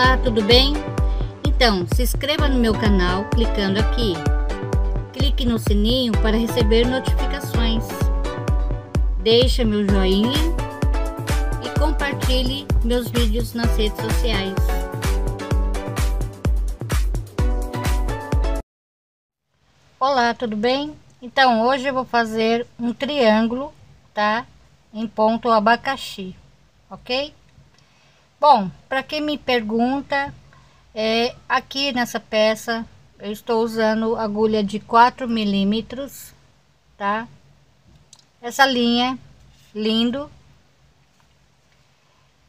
Olá, tudo bem? Então, se inscreva no meu canal clicando aqui. Clique no sininho para receber notificações. Deixe meu joinha e compartilhe meus vídeos nas redes sociais. Olá, tudo bem? Então, hoje eu vou fazer um triângulo, tá? Em ponto abacaxi, ok? Bom, para quem me pergunta, é, aqui nessa peça eu estou usando agulha de 4 milímetros, tá? Essa linha, lindo.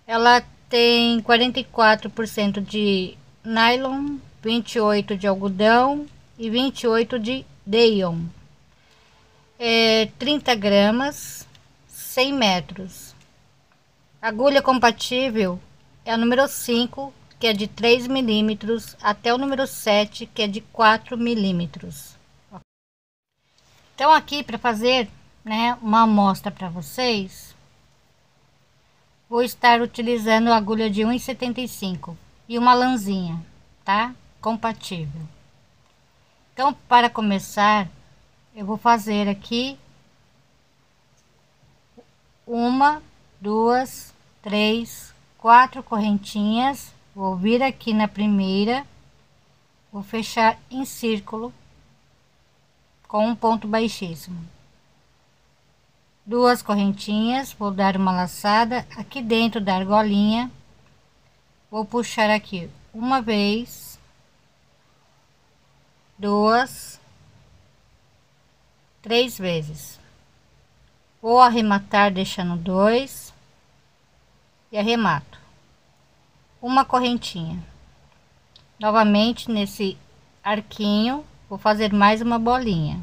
Ela tem 44% de nylon, 28 de algodão e 28 de Dayon. É 30 gramas, 100 metros. Agulha compatível é o número 5, que é de 3 milímetros, até o número 7, que é de 4 milímetros. Então, aqui para fazer né, uma amostra para vocês, vou estar utilizando a agulha de 1,75 e uma lãzinha, tá? Compatível. Então, para começar, eu vou fazer aqui uma, duas, três, quatro correntinhas. Vou vir aqui na primeira. Vou fechar em círculo com um ponto baixíssimo. Duas correntinhas vou dar uma laçada aqui dentro da argolinha. Vou puxar aqui uma vez duas três vezes. Vou arrematar deixando dois e arremato. Uma correntinha. Novamente nesse arquinho vou fazer mais uma bolinha.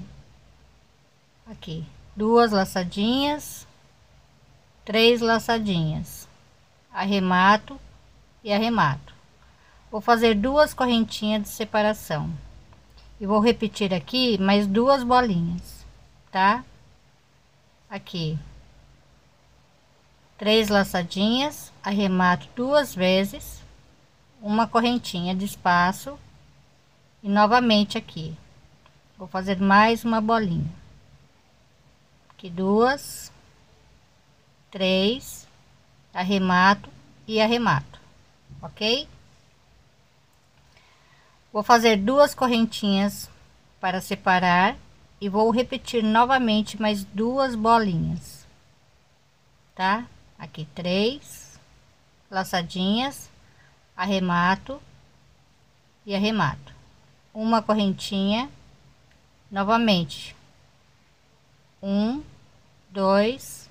Aqui. Duas laçadinhas. Três laçadinhas. Arremato e arremato. Vou fazer duas correntinhas de separação. E vou repetir aqui mais duas bolinhas tá? Aqui três laçadinhas, arremato duas vezes, uma correntinha de espaço e novamente aqui. Vou fazer mais uma bolinha. Aqui duas, três, arremato e arremato, ok? Vou fazer duas correntinhas para separar e vou repetir novamente mais duas bolinhas, tá? Aqui três laçadinhas arremato e arremato. Uma correntinha novamente. Um dois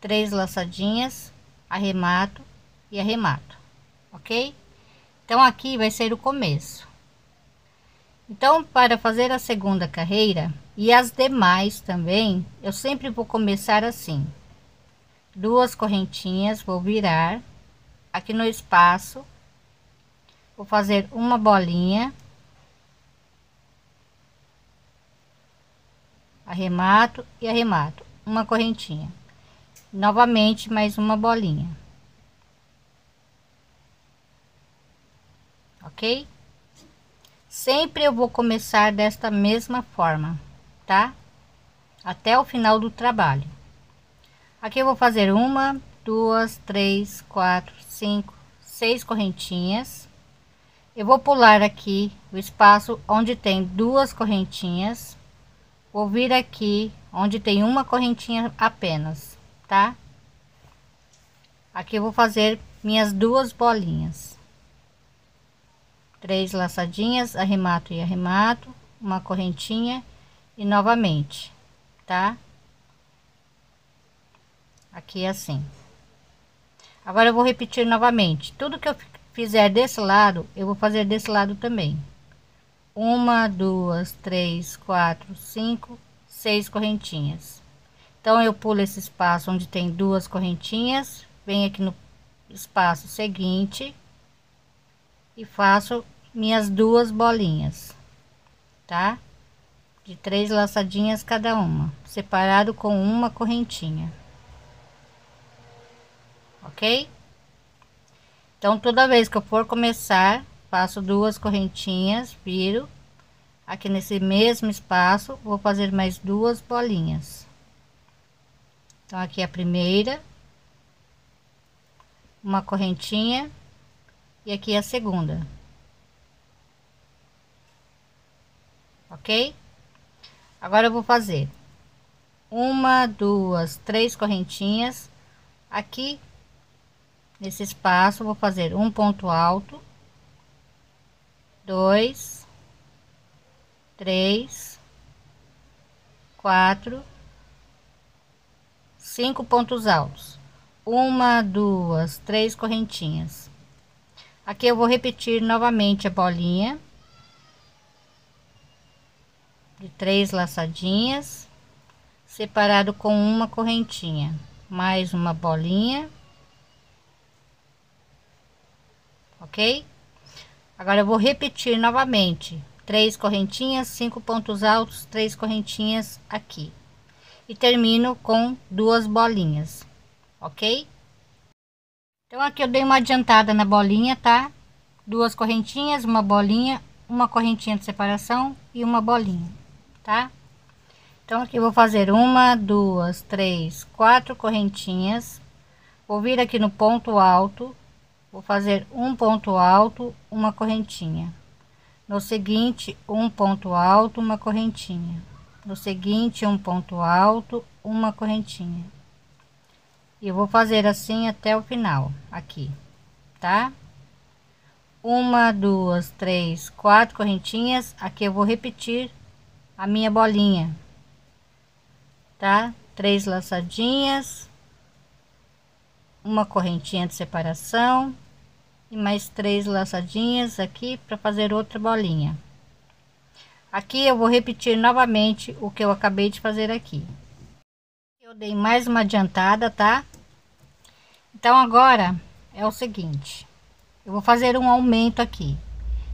três laçadinhas arremato e arremato ok? Então aqui vai ser o começo. Então para fazer a segunda carreira e as demais também eu sempre vou começar assim duas correntinhas, vou virar aqui no espaço, vou fazer uma bolinha, arremato e arremato, uma correntinha, novamente mais uma bolinha, ok? Sempre eu vou começar desta mesma forma, tá? Até o final do trabalho. Aqui eu vou fazer uma, duas, três, quatro, cinco, seis correntinhas. Eu vou pular aqui o espaço onde tem duas correntinhas. Vou vir aqui onde tem uma correntinha apenas, tá? Aqui eu vou fazer minhas duas bolinhas. Três laçadinhas, arremato e arremato, uma correntinha e novamente, tá? Aqui assim. Agora eu vou repetir novamente. Tudo que eu fizer desse lado eu vou fazer desse lado também. Uma duas três quatro cinco seis correntinhas. Então eu pulo esse espaço onde tem duas correntinhas venho aqui no espaço seguinte e faço minhas duas bolinhas tá? De três laçadinhas cada uma separado com uma correntinha ok? Então, toda vez que eu for começar, faço duas correntinhas, viro aqui nesse mesmo espaço, vou fazer mais duas bolinhas. Então, aqui a primeira, uma correntinha e aqui a segunda. Ok? Agora eu vou fazer uma, duas, três correntinhas aqui nesse espaço vou fazer um ponto alto dois três quatro cinco pontos altos. Uma duas três correntinhas. Aqui eu vou repetir novamente a bolinha de três laçadinhas separado com uma correntinha. Mais uma bolinha ok? Agora eu vou repetir novamente, três correntinhas, cinco pontos altos, três correntinhas aqui. E termino com duas bolinhas, ok? Então aqui eu dei uma adiantada na bolinha, tá? Duas correntinhas, uma bolinha, uma correntinha de separação e uma bolinha, tá? Então aqui eu vou fazer uma, duas, três, quatro correntinhas. Vou vir aqui no ponto alto, vou fazer um ponto alto uma correntinha. No seguinte um ponto alto uma correntinha. No seguinte um ponto alto uma correntinha. E eu vou fazer assim até o final aqui tá? Uma duas três quatro correntinhas. Aqui eu vou repetir a minha bolinha tá? Três laçadinhas uma correntinha de separação e mais três laçadinhas aqui para fazer outra bolinha. Aqui eu vou repetir novamente o que eu acabei de fazer aqui. Eu dei mais uma adiantada tá? Então agora é o seguinte. Eu vou fazer um aumento aqui.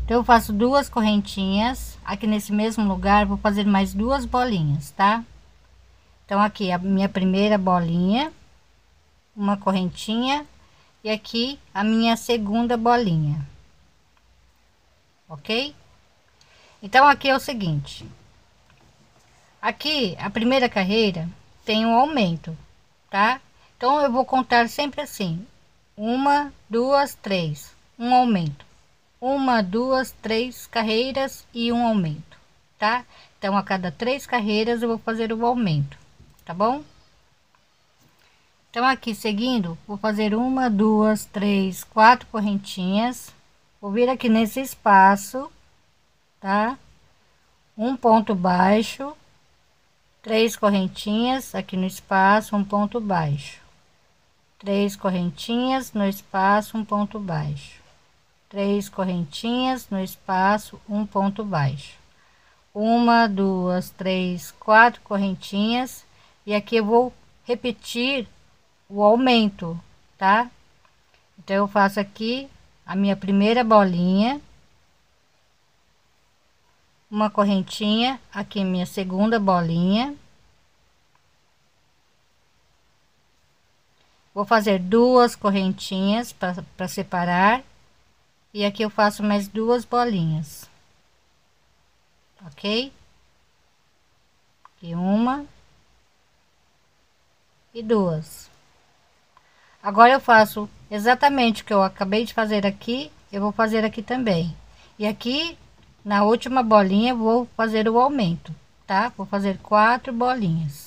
Então eu faço duas correntinhas. Aqui nesse mesmo lugar vou fazer mais duas bolinhas tá? Então aqui a minha primeira bolinha uma correntinha. E aqui a minha segunda bolinha. Ok? Então aqui é o seguinte. Aqui a primeira carreira tem um aumento tá? Então eu vou contar sempre assim. Uma duas três. Um aumento. Uma duas três carreiras e um aumento tá? Então a cada três carreiras eu vou fazer o aumento tá bom então aqui seguindo vou fazer uma duas três quatro correntinhas. Vou vir aqui nesse espaço tá? Um ponto baixo três correntinhas aqui no espaço um ponto baixo. Três correntinhas no espaço um ponto baixo. Três correntinhas no espaço um ponto baixo. Uma duas três quatro correntinhas. E aqui eu vou repetir o aumento, tá? Então eu faço aqui a minha primeira bolinha, uma correntinha, aqui minha segunda bolinha. Vou fazer duas correntinhas para separar e aqui eu faço mais duas bolinhas. OK? Aqui uma e duas. Agora eu faço exatamente o que eu acabei de fazer aqui, eu vou fazer aqui também. E aqui, na última bolinha, vou fazer o aumento, tá? Vou fazer quatro bolinhas.